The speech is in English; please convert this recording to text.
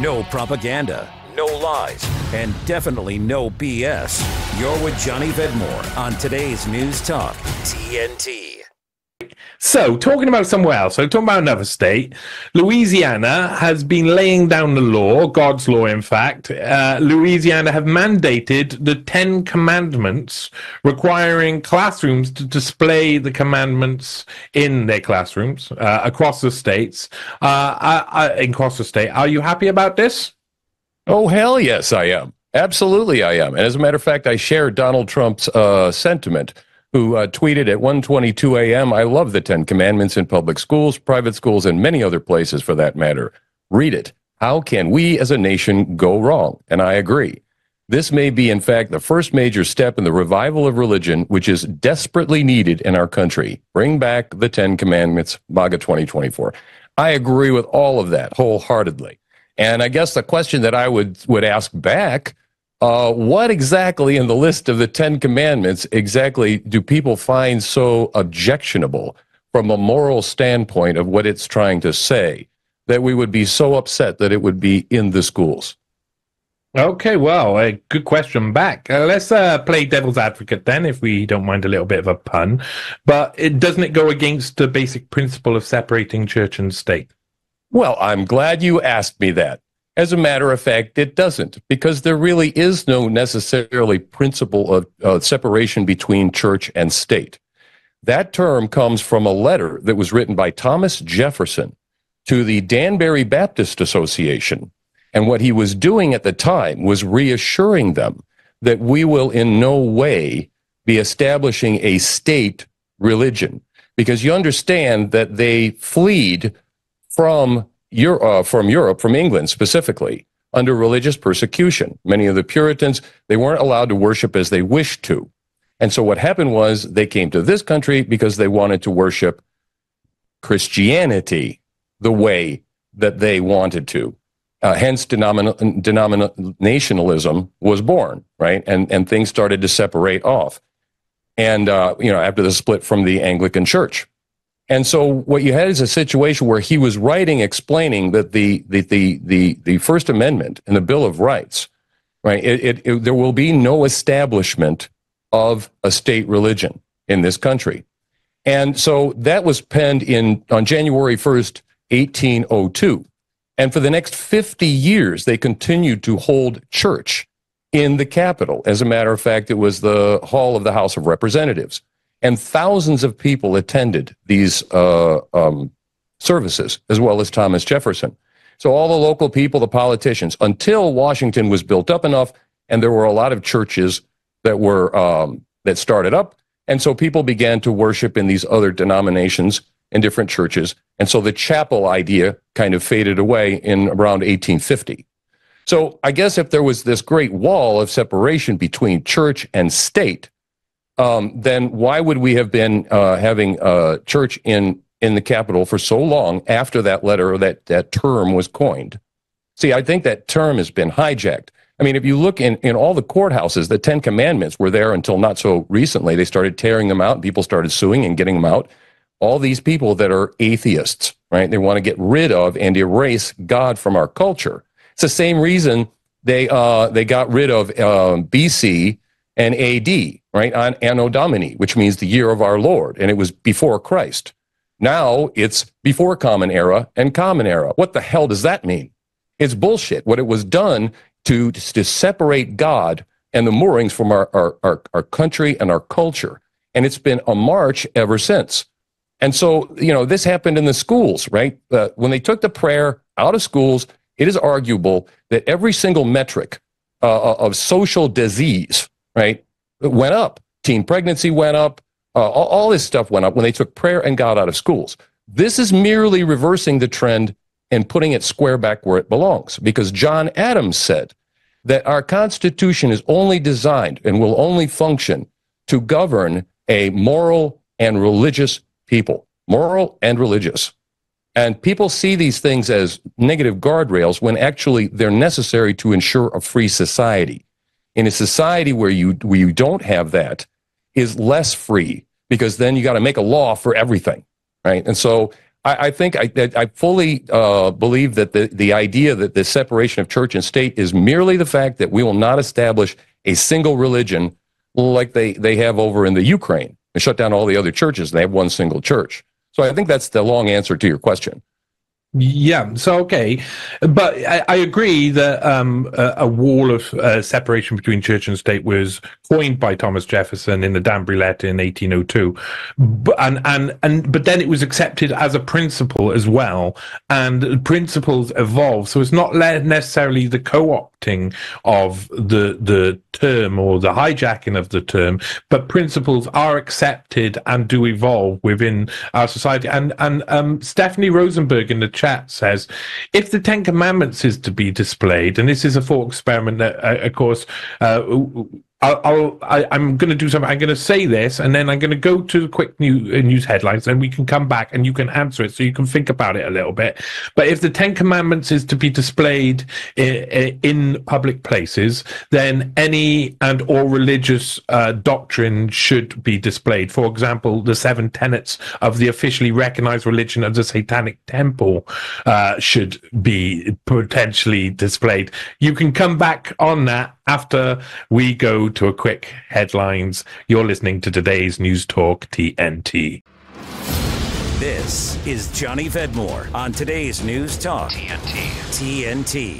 No propaganda, no lies, and definitely no BS. You're with Johnny Vedmore on today's News Talk, TNT. So, talking about somewhere else, so talking about another state, Louisiana has been laying down the law, God's law, in fact. Uh, Louisiana have mandated the Ten Commandments, requiring classrooms to display the commandments in their classrooms uh, across the states. Uh, I, I, across the state, are you happy about this? Oh, hell yes, I am. Absolutely, I am. And as a matter of fact, I share Donald Trump's uh, sentiment who uh, tweeted at 1:22 a.m. I love the 10 commandments in public schools, private schools and many other places for that matter. Read it. How can we as a nation go wrong? And I agree. This may be in fact the first major step in the revival of religion which is desperately needed in our country. Bring back the 10 commandments MAGA 2024. I agree with all of that wholeheartedly. And I guess the question that I would would ask back uh, what exactly in the list of the Ten Commandments exactly do people find so objectionable from a moral standpoint of what it's trying to say that we would be so upset that it would be in the schools? Okay, well, a good question back. Uh, let's uh, play devil's advocate then, if we don't mind a little bit of a pun. But it doesn't it go against the basic principle of separating church and state? Well, I'm glad you asked me that. As a matter of fact, it doesn't, because there really is no necessarily principle of uh, separation between church and state. That term comes from a letter that was written by Thomas Jefferson to the Danbury Baptist Association. And what he was doing at the time was reassuring them that we will in no way be establishing a state religion. Because you understand that they fled from Euro, uh, from Europe, from England specifically, under religious persecution. Many of the Puritans, they weren't allowed to worship as they wished to. And so what happened was they came to this country because they wanted to worship Christianity the way that they wanted to. Uh, hence, denomin- denominationalism was born, right? And, and things started to separate off. And, uh, you know, after the split from the Anglican Church. And so what you had is a situation where he was writing, explaining that the the the the, the First Amendment and the Bill of Rights, right? It, it, it, there will be no establishment of a state religion in this country, and so that was penned in on January first, eighteen oh two, and for the next fifty years they continued to hold church in the Capitol. As a matter of fact, it was the hall of the House of Representatives and thousands of people attended these uh, um, services, as well as Thomas Jefferson. So all the local people, the politicians, until Washington was built up enough, and there were a lot of churches that were um, that started up, and so people began to worship in these other denominations in different churches, and so the chapel idea kind of faded away in around 1850. So I guess if there was this great wall of separation between church and state, um, then why would we have been uh, having a church in in the Capitol for so long after that letter or that that term was coined? See, I think that term has been hijacked. I mean, if you look in, in all the courthouses, the Ten Commandments were there until not so recently. They started tearing them out, and people started suing and getting them out. All these people that are atheists, right? They want to get rid of and erase God from our culture. It's the same reason they uh, they got rid of uh, BC and AD right, on Anno Domini, which means the year of our Lord, and it was before Christ. Now it's before Common Era and Common Era. What the hell does that mean? It's bullshit. What it was done to, to separate God and the moorings from our, our, our, our country and our culture. And it's been a march ever since. And so, you know, this happened in the schools, right? Uh, when they took the prayer out of schools, it is arguable that every single metric uh, of social disease, right, went up. Teen pregnancy went up. Uh, all, all this stuff went up when they took prayer and God out of schools. This is merely reversing the trend and putting it square back where it belongs. Because John Adams said that our Constitution is only designed and will only function to govern a moral and religious people. Moral and religious. And people see these things as negative guardrails when actually they're necessary to ensure a free society in a society where you where you don't have that is less free because then you got to make a law for everything right and so I, I think I, I fully uh, believe that the, the idea that the separation of church and state is merely the fact that we will not establish a single religion like they, they have over in the Ukraine. They shut down all the other churches and they have one single church. So I think that's the long answer to your question. Yeah, so okay, but I, I agree that um, a, a, wall of uh, separation between church and state was coined by Thomas Jefferson in the Danbury Letter in 1802, but, and and and but then it was accepted as a principle as well, and principles evolve. So it's not necessarily the of the the term or the hijacking of the term, but principles are accepted and do evolve within our society. And and um, Stephanie Rosenberg in the chat says, if the Ten Commandments is to be displayed, and this is a thought experiment that, uh, of course, uh, I'll, I'll I, am going to do something. I'm going to say this, and then I'm going to go to the quick new, uh, news headlines, and we can come back and you can answer it, so you can think about it a little bit. But if the Ten Commandments is to be displayed in, in public places, then any and all religious uh, doctrine should be displayed. For example, the seven tenets of the officially recognized religion of the Satanic Temple uh, should be potentially displayed. You can come back on that after we go to a quick headlines. You're listening to today's News Talk TNT. This is Johnny Vedmore on today's News Talk TNT. TNT.